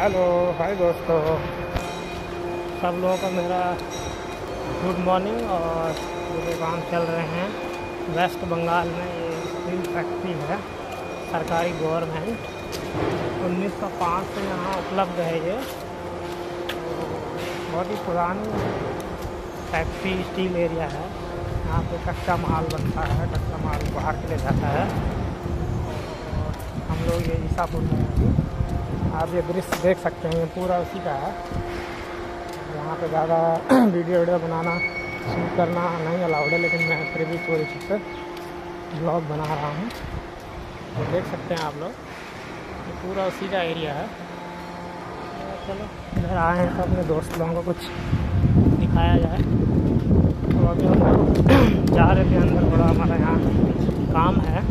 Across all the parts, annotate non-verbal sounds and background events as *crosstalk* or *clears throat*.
Hello, हाय दोस्तों। सब लोगों का मेरा गुड मॉर्निंग और मेरे काम चल रहे हैं। वेस्ट बंगाल में ये स्टील फैक्ट्री है, सरकारी गवर्नमेंट। 1905 से यहाँ उपलब्ध है ये। बहुत ही पुरानी फैक्ट्री, स्टील एरिया है। यहाँ पे कच्चा माल बनता है, कच्चा माल बाहर के लिए जाता है। और हम लोग ये ईसापुर में आप ये दृश्य देख सकते हैं पूरा उसी का है। यहाँ पे ज़्यादा *clears throat* वीडियो वीडियो बनाना शूट करना नहीं अलाउड है, लेकिन मैं फिर भी चोरी चीज़ से ब्लॉग बना रहा हूँ। तो देख सकते हैं आप लोग, ये पूरा उसी का एरिया है। चलो, इधर आए हैं तो अपने दोस्त लोगों को कुछ दिखाया जाए तो अभी हम लोग जा रहे थे अंदर थोड़ा हमारा यहाँ काम है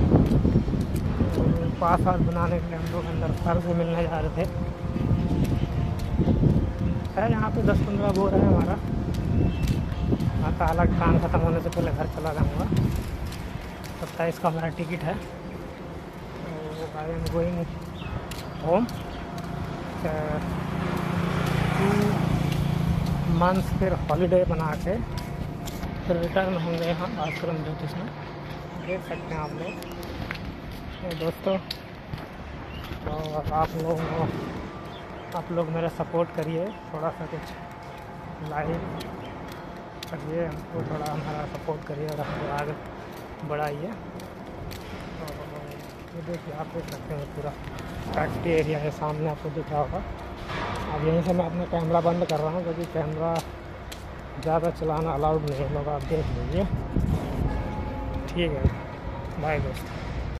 पास वास बनाने के लिए हम लोग अंदर सर से मिलने जा रहे थे। है यहाँ पे दस पंद्रह बोर है हमारा। आता अलग काम ख़त्म होने से पहले घर चला जाऊँगा। सत्ताईस का हमारा टिकट है। तो I am going home two months फिर हॉलीडे बना के फिर रिटर्न होंगे यहाँ आश्रम ज्योतिष में। देख सकते हैं आप लोग। तो दोस्तों। तो आप लोग आप लोग मेरा सपोर्ट करिए थोड़ा सा कुछ लाइक करिए हमको, थोड़ा हमारा सपोर्ट करिए और हमको आगे बढ़ाइए। तो ये देखिए, आप देख सकते हैं पूरा फैक्ट्री एरिया है, सामने आपको दिख रहा होगा। अब यहीं से मैं अपना कैमरा बंद कर रहा हूँ, क्योंकि कैमरा ज़्यादा चलाना अलाउड नहीं है, लोग आप देख लीजिए। ठीक है बाय दोस्तों।